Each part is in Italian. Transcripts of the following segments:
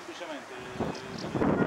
semplicemente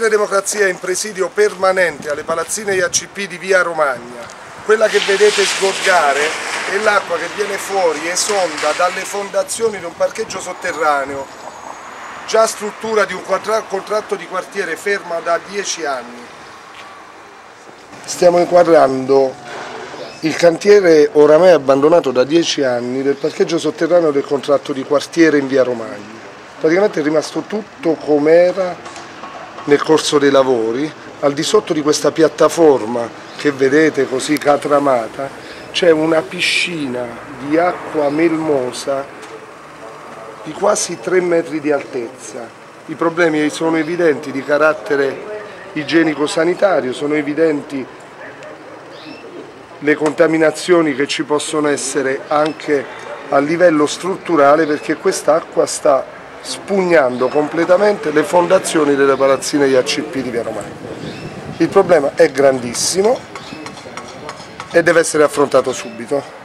La democrazia è in presidio permanente alle palazzine IACP di via Romagna. Quella che vedete sgorgare è l'acqua che viene fuori, esonda dalle fondazioni di un parcheggio sotterraneo, già struttura di un contratto di quartiere ferma da dieci anni. Stiamo inquadrando il cantiere oramai abbandonato da dieci anni del parcheggio sotterraneo del contratto di quartiere in via Romagna. Praticamente è rimasto tutto com'era nel corso dei lavori, al di sotto di questa piattaforma che vedete così catramata, c'è una piscina di acqua melmosa di quasi 3 metri di altezza. I problemi sono evidenti di carattere igienico-sanitario, sono evidenti le contaminazioni che ci possono essere anche a livello strutturale perché quest'acqua sta spugnando completamente le fondazioni delle palazzine IACP di Via Romagna. Il problema è grandissimo e deve essere affrontato subito.